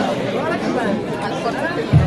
Gracias.